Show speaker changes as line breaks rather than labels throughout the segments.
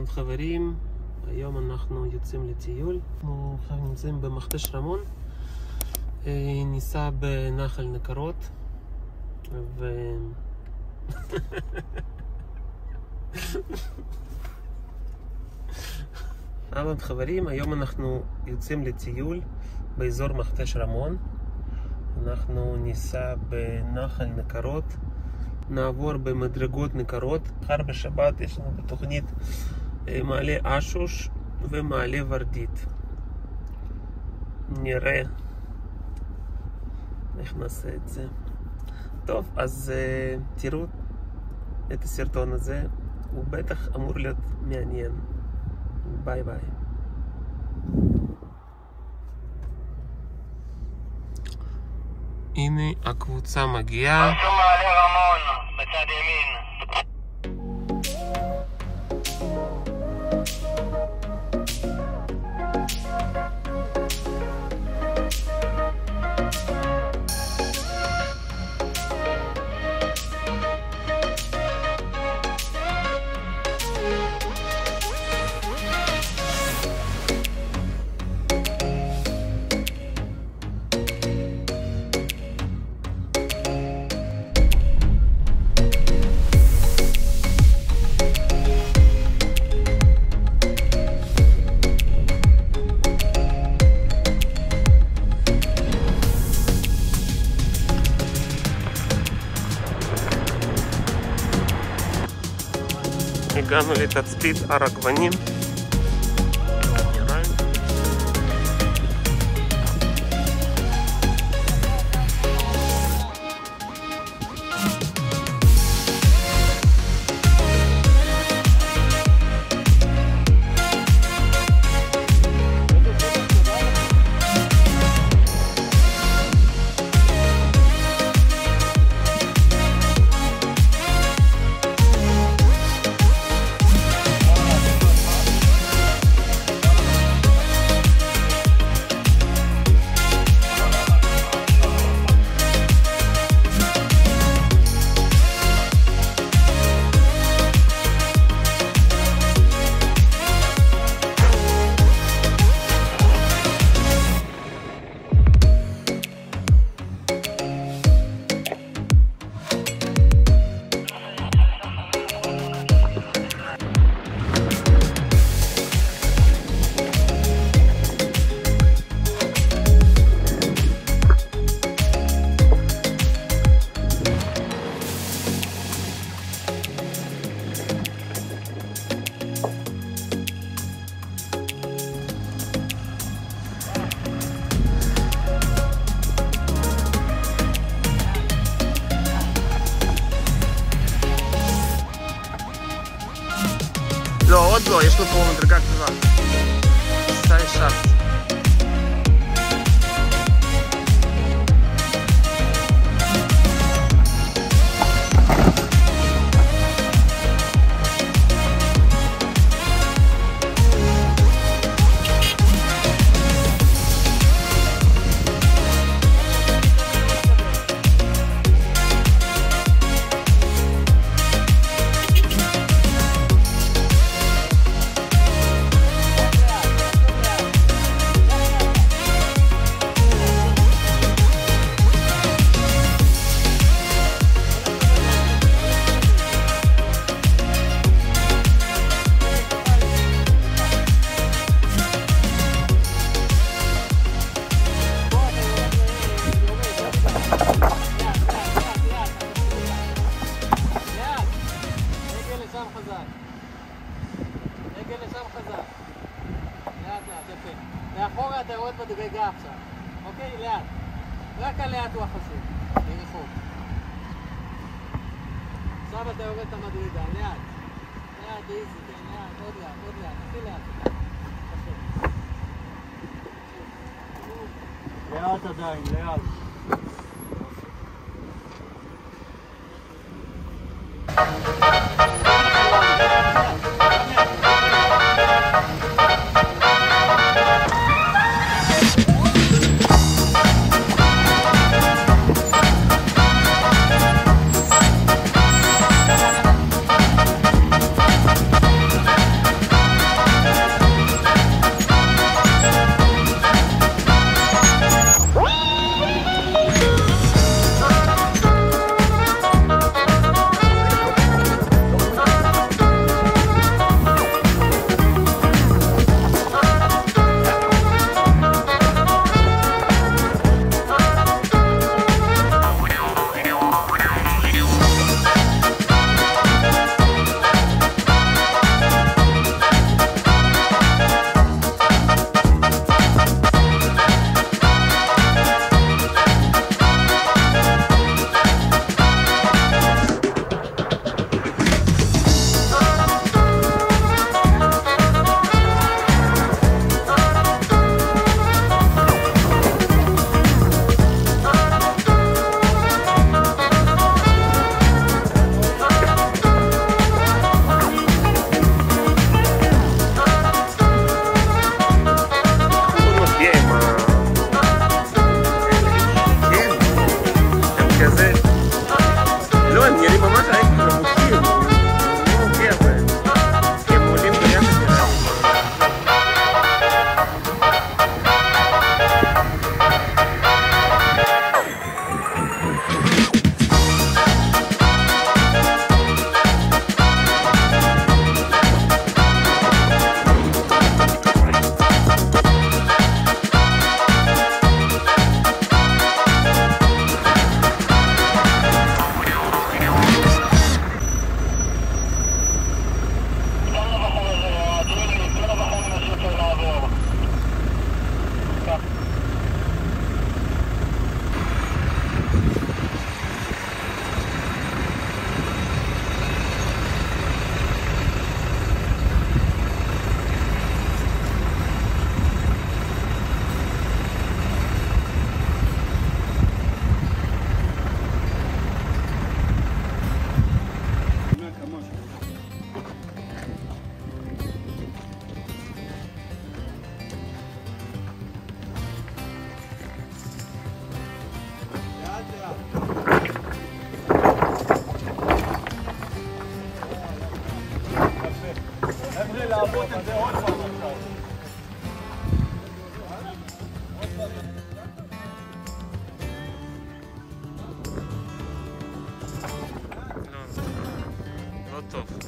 אהלן חברים, היום אנחנו יוצאים לטיול. אנחנו עכשיו נמצאים במכתש רמון. אה, ניסע בנחל נקרות, ו... אהלן חברים, היום אנחנו יוצאים לטיול באזור מכתש רמון. אנחנו ניסע בנחל נקרות. נעבור במדרגות נקרות. מחר בשבת יש לנו בתוכנית מעלה אשוש ומעלה ורדית. נראה איך נעשה את זה. טוב, אז uh, תראו את הסרטון הזה, הוא בטח אמור להיות מעניין. ביי ביי. הנה הקבוצה מגיעה.
מעלה רמון, בצד ימין. 0,5 спид аракванин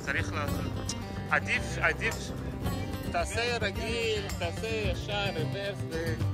איך לעשות. עדיף, עדיף, תעשה רגיל, תעשה ישר, רוורס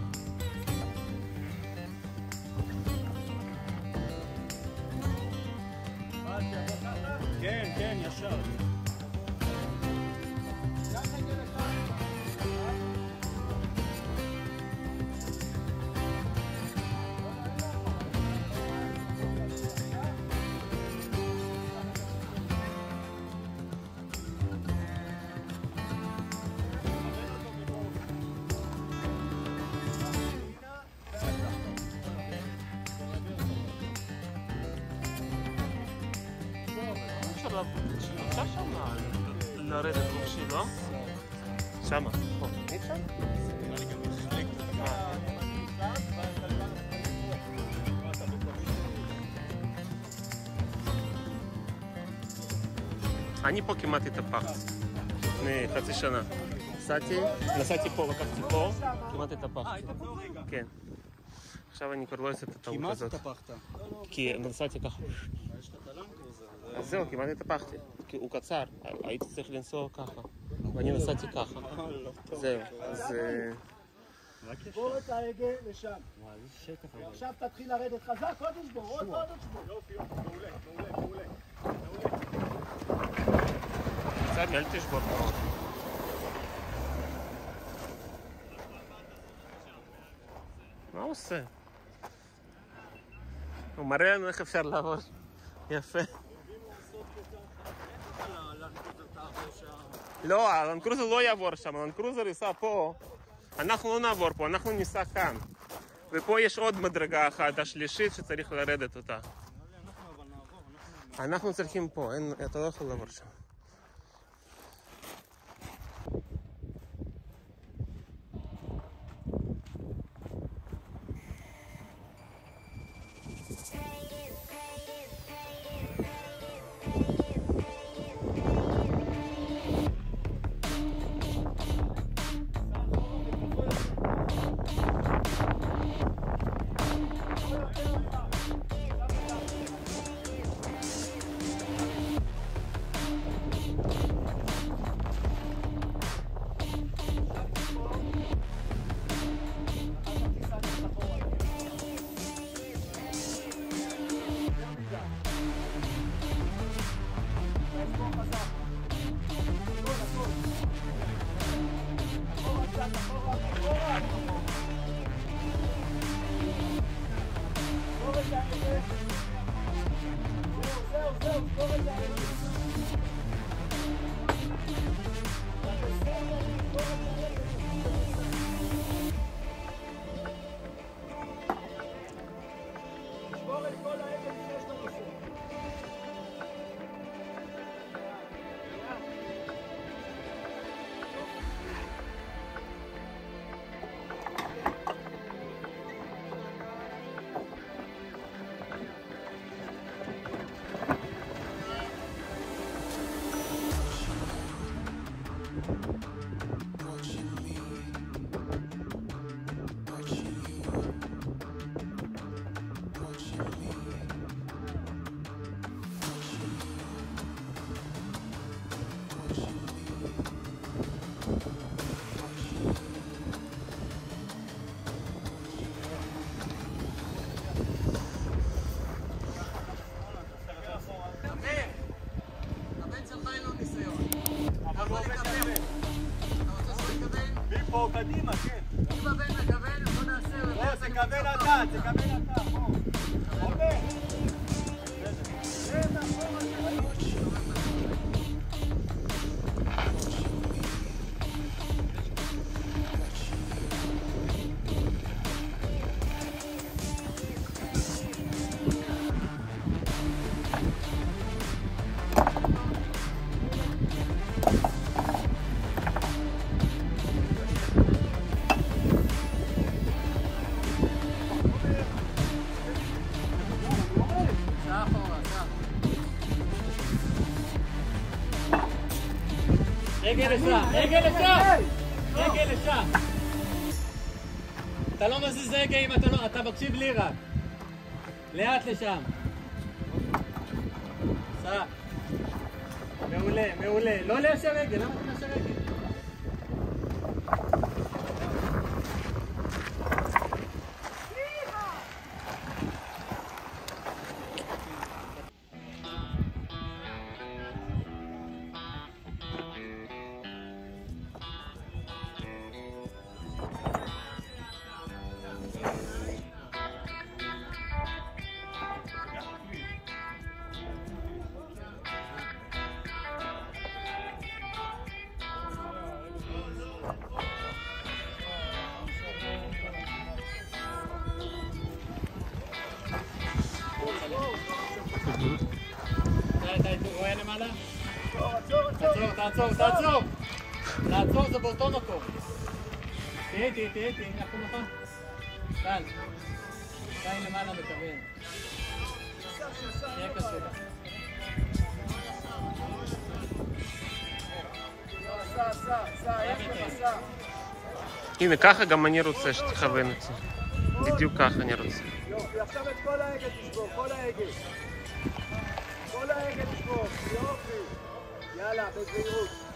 אני פה כמעט התהפכתי, לפני חצי שנה. נסעתי, נסעתי פה, לקחתי פה, כמעט התהפכתי. כן. עכשיו אני כבר לא אעשה את הטעות
כמעט
הזאת.
התהפכת.
כי נסעתי ככה.
יש.
אז זהו, כמעט התהפכתי. כי הוא קצר, הייתי צריך לנסוע ככה. ואני נסעתי ככה. זהו, אז...
תשבור את ההגה לשם. ועכשיו תתחיל לרדת חזק, עוד תשבור, עוד עוד תשבור.
יופי, יופי, מעולה, מעולה, מעולה.
אל תשבור את הראש. מה הוא מראה לנו איך אפשר לעבור. יפה. לא, הלנקרוזר לא יעבור שם, הלנקרוזר ייסע פה. אנחנו לא נעבור פה, אנחנו ניסע כאן. ופה יש עוד מדרגה אחת, השלישית, שצריך לרדת אותה. אנחנו צריכים פה, אתה לא יכול לעבור שם.
זהו, זהו,
רגל לשם, רגל לשם! רגל לשם! אתה לא מזיז רגע אם אתה לא... אתה מקשיב לי רק. לאט לשם. סע. מעולה. מעולה. לא ליישר רגל, למה אתה תעצור, תעצור, תעצור! תעצור, זה באותו מקום. תהיה איתי, תהיה איתי, איך קוראים לך? טל. טל למעלה מכוון. תהיה
סע.
הנה, ככה גם אני רוצה שתכוון אותי. בדיוק ככה אני רוצה.
יופי, עכשיו את כל ההגה תשבור, כל ההגה. כל ההגה תשבור, יופי.
Yala, let's go.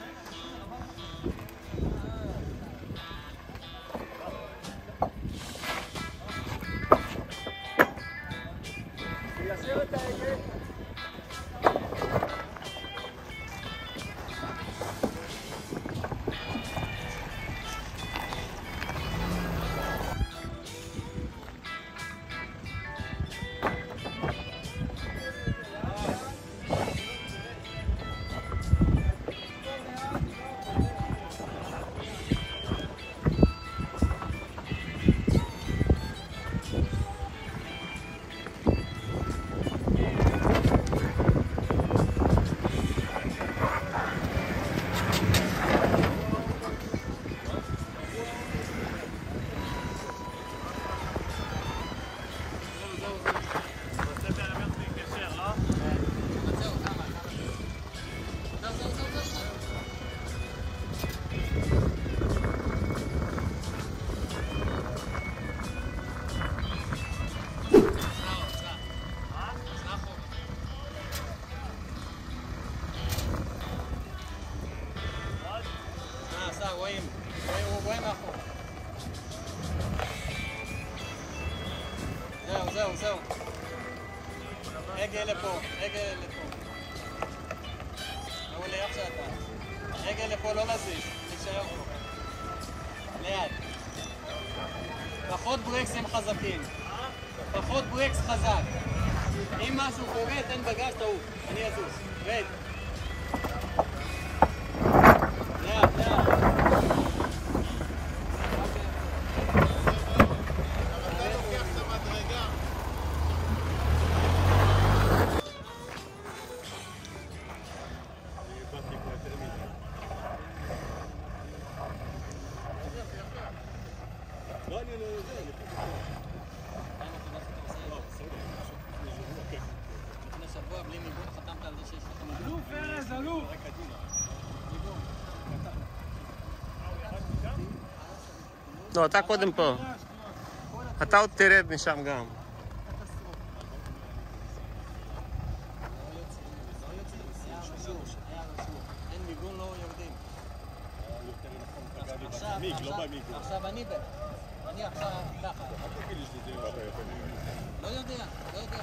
מעולה, איך שאתה. רגל לפה, לא לזיז, להישאר פה. ליד. פחות ברקסים חזקים. פחות ברקס חזק. אם משהו קורה, תן בגז, תעוף. אני אזוז. רד.
לא, אתה קודם פה. אתה עוד תרד משם גם.
לא. עכשיו, אני ב... אני עכשיו ככה. לא יודע, לא יודע.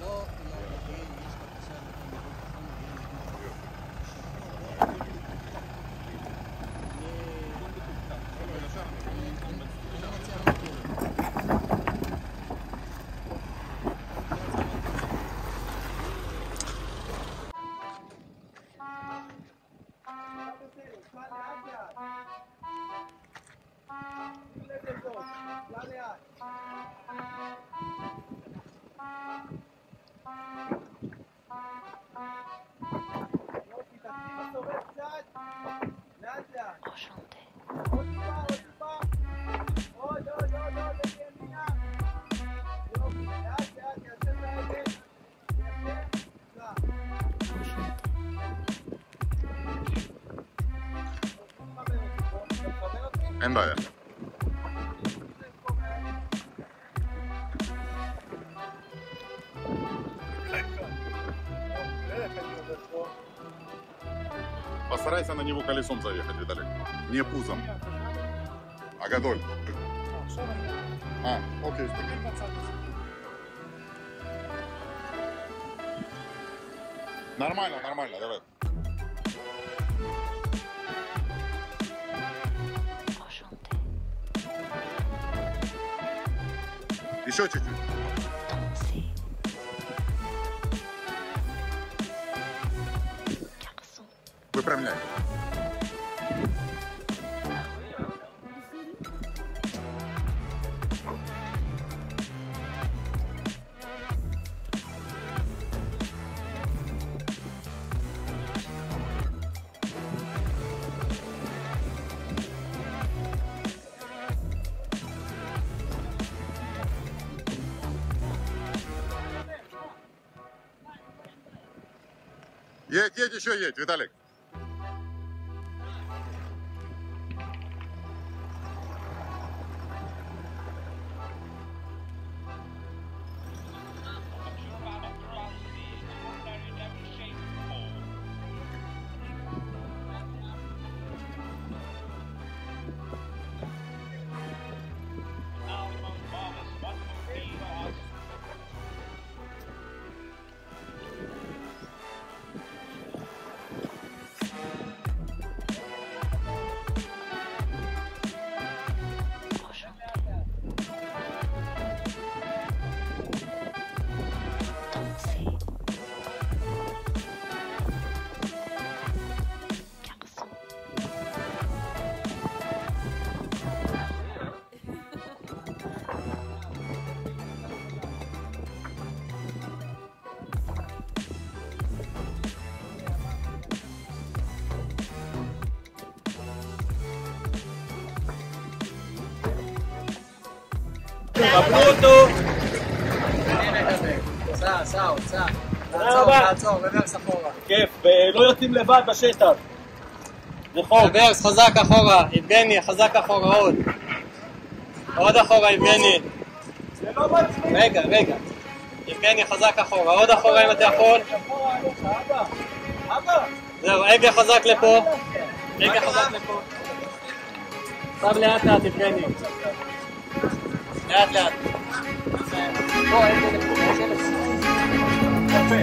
לא, לא,
Ендая. Постарайся на него колесом заехать, Виталик. Не пузом. А гадоль. А, окей. Нормально, нормально, давай. Еще чуть-чуть. Есть, есть, еще есть, Виталик.
סע.
תודה
תעצור. תעצור, רוורס אחורה.
כיף, ולא יוצאים לבד בשטח. רחוב.
רוורס חזק אחורה, יבגני, חזק אחורה עוד. עוד אחורה, יבגני.
זה לא.
רגע, רגע. יבגני, חזק אחורה, עוד אחורה אם אתה יכול. זהו, הגה חזק לפה. הגה חזק לפה. שם לאט לאט, יבגני. לאט לאט. פה,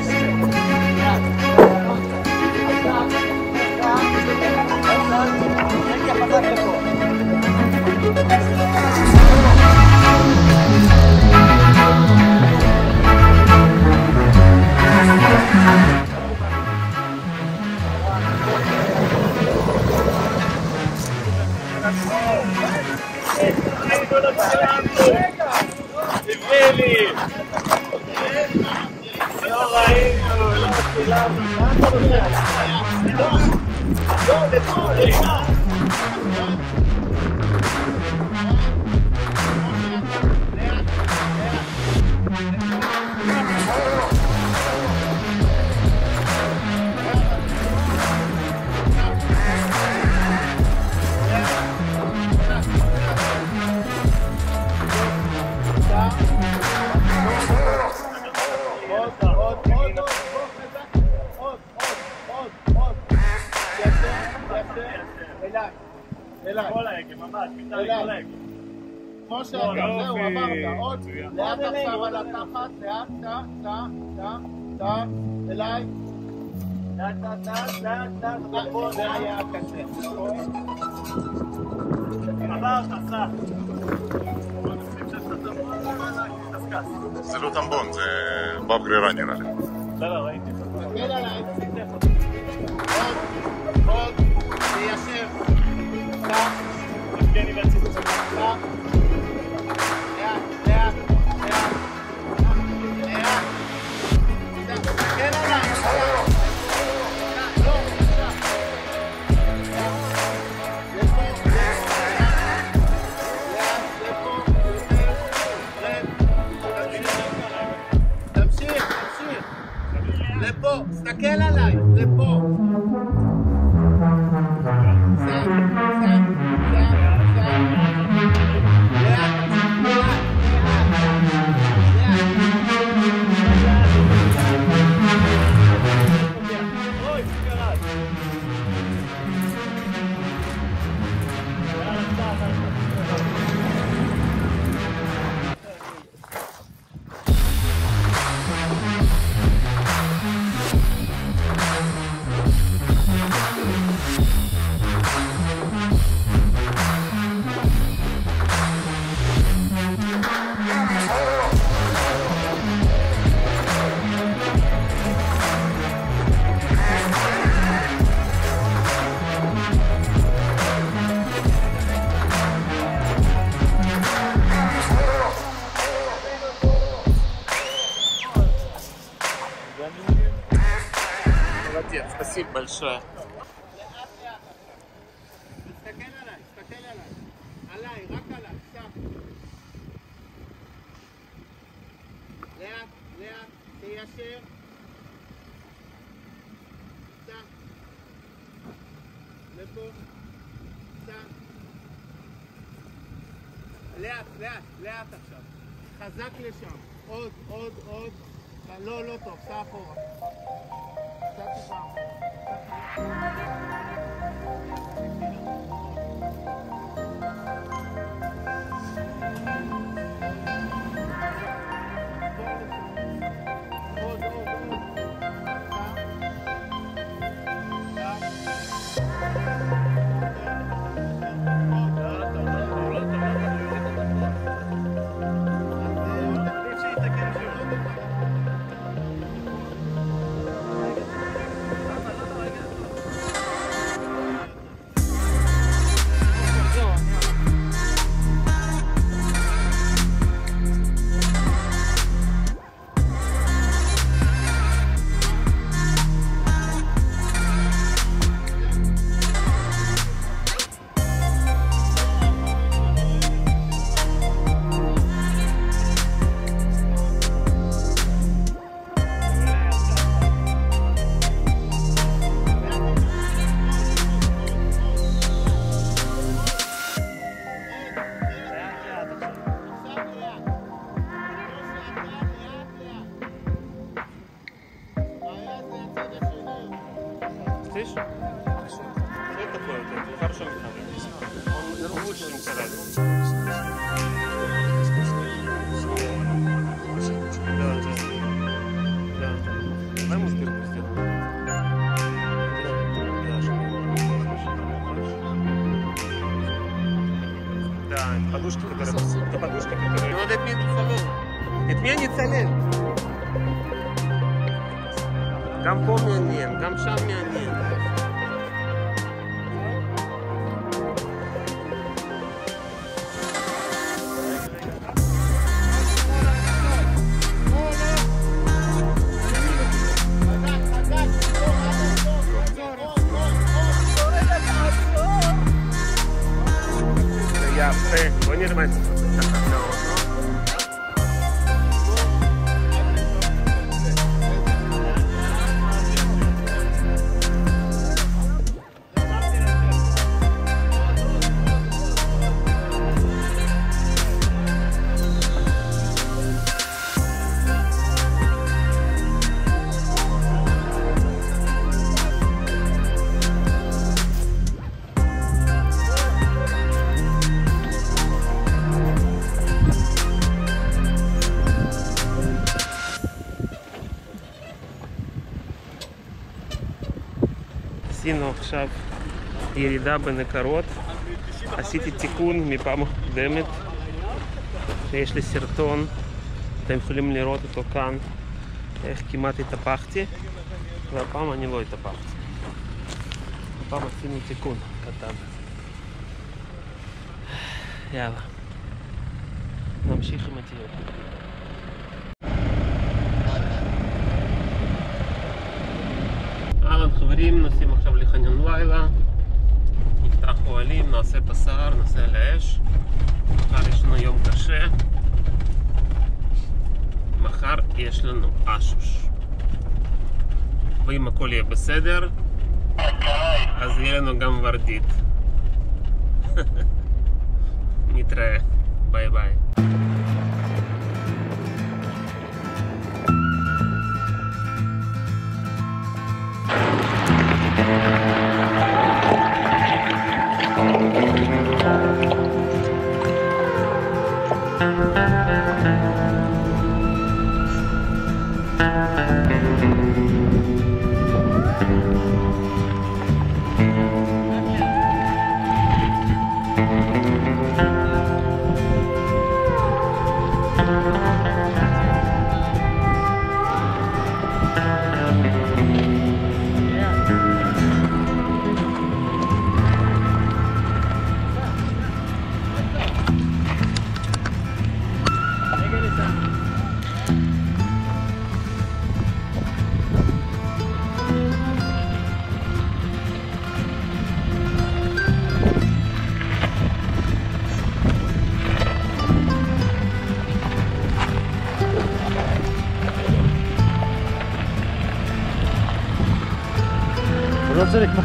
הגה
כמו שאתה,
לא, לא,
זהו,
אופי.
עברת. עוד,
מצוין.
לאט
עוד
עכשיו
אליי,
על
עוד
התחת, לאט, סע, סע, סע, סע, אליי.
לאט, לאט, לאט, לאט, לאט,
פה זה היה הקצה.
עברת, סע.
זה לא טמבון, זה בב גרירה נראה לי.
לא, לא, ראיתי.
תסתכל עליי. עוד, עוד, תיישר. סע,
יבגני והציבור שלך.
סע. שוער. לאט, לאט, לאט, לאט, לאט עכשיו. חזק לשם. עוד, עוד, עוד. לא, לא טוב, סע אחורה.
Слышишь? Что это такое? Это хорошо не Он лучше, чем Да, да. Да. Дай ему спирту сделаем. Да, подушки, которые... Подушка, которая...
Ну, это меня не
целен. פה מעניין, גם שם מעניין. ירידה בנקרות. עשיתי תיקון מפעם הקודמת, שיש לי סרטון, אתם יכולים לראות אותו כאן, איך כמעט התהפכתי, והפעם אני לא התהפכתי. הפעם עשינו תיקון קטן. יאללה, נמשיך עם הטיול. אהלן חברים, נוסעים עכשיו לחניון לילה, נפתח אוהלים, נעשה בשר, נעשה על האש. מחר יש לנו יום קשה. מחר יש לנו אשוש. ואם הכל יהיה בסדר, אז יהיה לנו גם ורדית. נתראה, ביי ביי.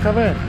שלי מכוון.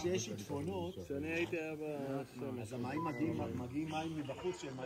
כשיש שיטפונות,
כשאני הייתי היה בשמש.
אז המים מגיעים מים מבחוץ שהם